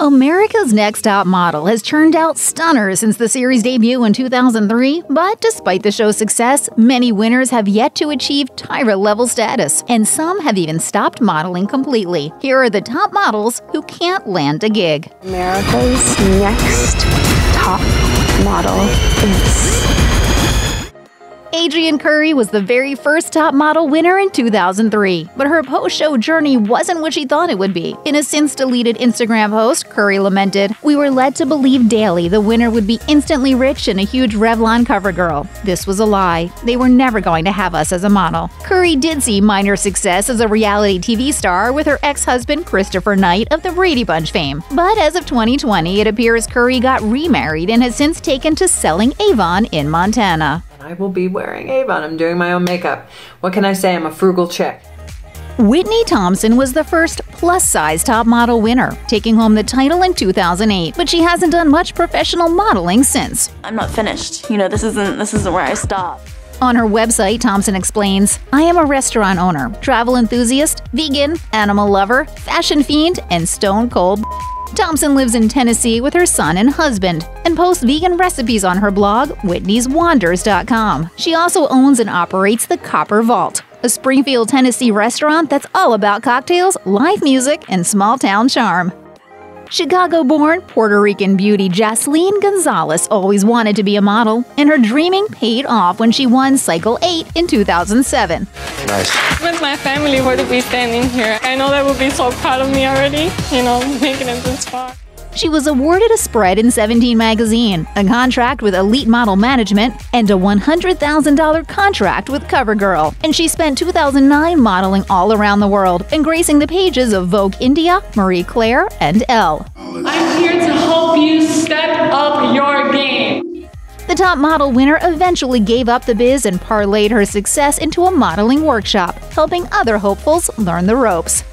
America's Next Top Model has turned out stunners since the series debut in 2003, but despite the show's success, many winners have yet to achieve Tyra level status, and some have even stopped modeling completely. Here are the top models who can't land a gig. America's Next Top Model is Adrianne Curry was the very first top model winner in 2003, but her post show journey wasn't what she thought it would be. In a since deleted Instagram post, Curry lamented, We were led to believe daily the winner would be instantly rich and a huge Revlon cover girl. This was a lie. They were never going to have us as a model. Curry did see minor success as a reality TV star with her ex husband Christopher Knight of the Brady Bunch fame. But as of 2020, it appears Curry got remarried and has since taken to selling Avon in Montana. I will be wearing Avon. I'm doing my own makeup. What can I say? I'm a frugal chick. Whitney Thompson was the first plus size top model winner, taking home the title in 2008, but she hasn't done much professional modeling since. I'm not finished. You know, this isn't this isn't where I stop. On her website, Thompson explains I am a restaurant owner, travel enthusiast, vegan, animal lover, fashion fiend, and stone cold. Thompson lives in Tennessee with her son and husband and posts vegan recipes on her blog, whitneyswanders.com. She also owns and operates the Copper Vault, a Springfield, Tennessee restaurant that's all about cocktails, live music, and small town charm. Chicago born Puerto Rican beauty Jaslene Gonzalez always wanted to be a model, and her dreaming paid off when she won Cycle 8 in 2007. Nice. With my family for to be standing here, I know they will be so proud of me already, you know, making it this far. She was awarded a spread in 17 magazine, a contract with Elite Model Management, and a $100,000 contract with CoverGirl. And she spent 2009 modeling all around the world and gracing the pages of Vogue India, Marie Claire, and Elle. I'm here to help you step up your game. The top model winner eventually gave up the biz and parlayed her success into a modeling workshop, helping other hopefuls learn the ropes.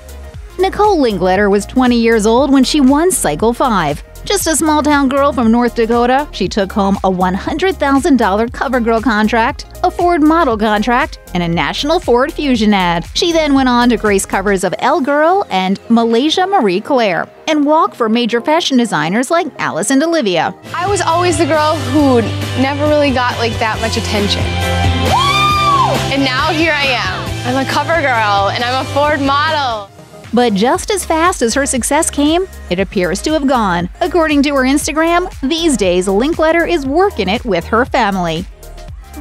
Nicole Linkletter was 20 years old when she won Cycle 5. Just a small town girl from North Dakota, she took home a $100,000 CoverGirl contract, a Ford model contract, and a National Ford Fusion ad. She then went on to grace covers of Elle Girl and Malaysia Marie Claire, and walk for major fashion designers like Alice and Olivia. I was always the girl who never really got like that much attention. And now here I am. I'm a cover girl and I'm a Ford model. But just as fast as her success came, it appears to have gone. According to her Instagram, these days Linkletter is working it with her family.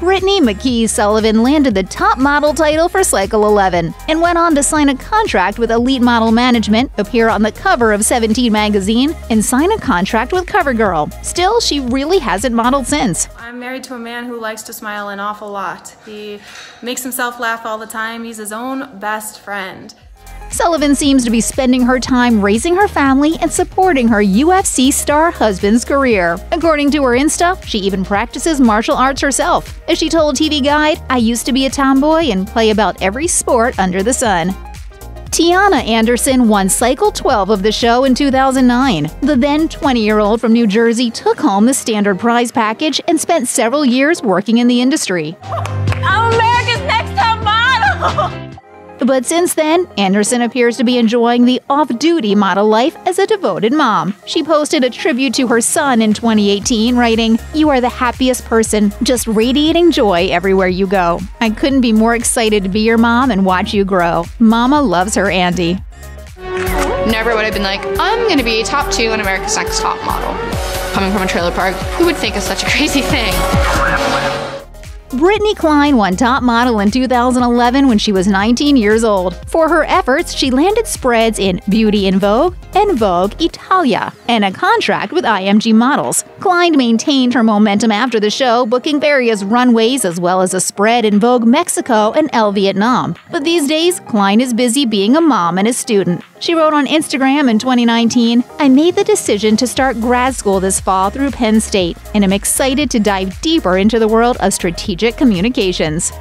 Brittany McKey Sullivan landed the top model title for Cycle 11 and went on to sign a contract with Elite Model Management, appear on the cover of 17 magazine, and sign a contract with CoverGirl. Still, she really hasn't modeled since. I'm married to a man who likes to smile an awful lot. He makes himself laugh all the time. He's his own best friend. Sullivan seems to be spending her time raising her family and supporting her UFC star husband's career. According to her Insta, she even practices martial arts herself. As she told TV Guide, I used to be a tomboy and play about every sport under the sun. Teyona Anderson won Cycle 12 of the show in 2009. The then 20 year old from New Jersey took home the standard prize package and spent several years working in the industry. I'm America's Next Top Model! But since then, Anderson appears to be enjoying the off duty model life as a devoted mom. She posted a tribute to her son in 2018, writing, You are the happiest person, just radiating joy everywhere you go. I couldn't be more excited to be your mom and watch you grow. Mama loves her Andy. Never would have been like, I'm to be top two on America's Next Top Model. Coming from a trailer park, who would think of such a crazy thing? Brittani Kline won top model in 2011 when she was 19 years old. For her efforts, she landed spreads in Beauty in Vogue and Vogue Italia, and a contract with IMG Models. Kline maintained her momentum after the show, booking various runways as well as a spread in Vogue Mexico and Elle Vietnam. But these days, Kline is busy being a mom and a student. She wrote on Instagram in 2019 I made the decision to start grad school this fall through Penn State, and am excited to dive deeper into the world of strategic communications.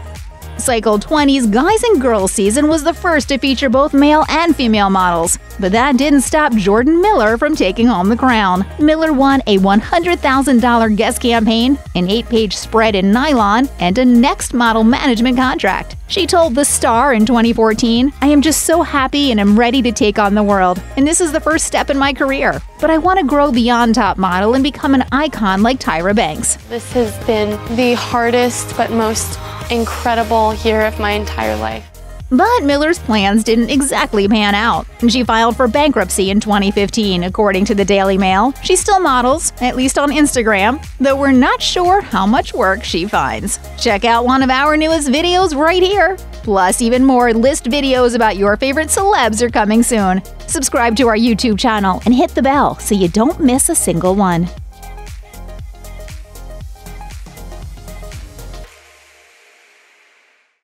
Cycle 20's Guys and Girls season was the first to feature both male and female models. But that didn't stop Jourdan Miller from taking home the crown. Miller won a $100,000 Guess campaign, an eight page spread in nylon, and a next model management contract. She told The Star in 2014, I am just so happy and am ready to take on the world, and this is the first step in my career. But I want to grow beyond top model and become an icon like Tyra Banks. This has been the hardest but most incredible year of my entire life. But Miller's plans didn't exactly pan out. She filed for bankruptcy in 2015, according to the Daily Mail. She still models, at least on Instagram, though we're not sure how much work she finds. Check out one of our newest videos right here. Plus, even more list videos about your favorite celebs are coming soon. Subscribe to our YouTube channel and hit the bell so you don't miss a single one.